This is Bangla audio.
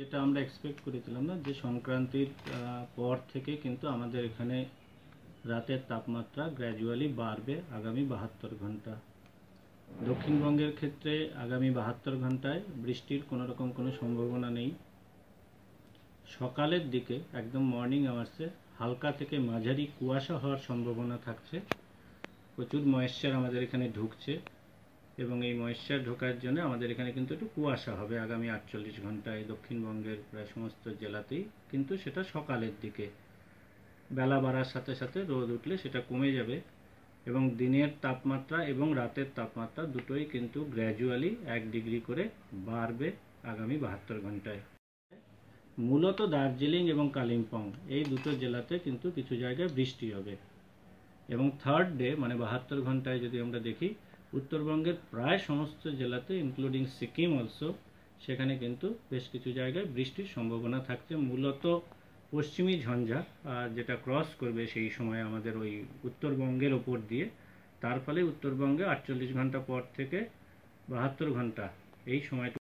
যেটা আমরা এক্সপেক্ট করেছিলাম না, যে সংক্রান্তির পর থেকে কিন্তু আমাদের এখানে রাতের তাপমাত্রা গ্র্যাজুয়ালি বাড়বে আগামী বাহাত্তর ঘণ্টা। দক্ষিণবঙ্গের ক্ষেত্রে আগামী বাহাত্তর ঘন্টায় বৃষ্টির কোনো রকম কোনো সম্ভাবনা নেই। সকালের দিকে একদম মর্নিং আওয়ার্সে হালকা থেকে মাঝারি কুয়াশা হওয়ার সম্ভাবনা থাকছে। প্রচুর ময়েশ্চার আমাদের এখানে ঢুকছে। এবং এই ময়েশ্চার ঢোকার জন্য আমাদের এখানে কিন্তু একটু কুয়াশা হবে আগামী আটচল্লিশ ঘন্টায়। দক্ষিণবঙ্গের প্রায় সমস্ত জেলাতেই কিন্তু সেটা সকালের দিকে। বেলা বাড়ার সাথে সাথে রোদ উঠলে সেটা কমে যাবে এবং দিনের তাপমাত্রা এবং রাতের তাপমাত্রা দুটোই কিন্তু গ্র্যাজুয়ালি এক ডিগ্রি করে বাড়বে আগামী বাহাত্তর ঘন্টায়। মূলত দার্জিলিং এবং কালিম্পং এই দুটো জেলাতে কিন্তু কিছু জায়গায় বৃষ্টি হবে। এবং থার্ড ডে মানে বাহাত্তর ঘন্টায় যদি আমরা দেখি উত্তরবঙ্গের প্রায় সমস্ত জেলাতে ইনক্লুডিং সিকিম অলসো সেখানে কিন্তু বেশ কিছু জায়গায় বৃষ্টির সম্ভাবনা থাকছে। মূলত পশ্চিমী ঝঞ্ঝা যেটা ক্রস করবে সেই সময় আমাদের ওই উত্তরবঙ্গের ওপর দিয়ে। তার ফলে উত্তরবঙ্গে আটচল্লিশ ঘণ্টা পর থেকে বাহাত্তর ঘণ্টা এই সময়টা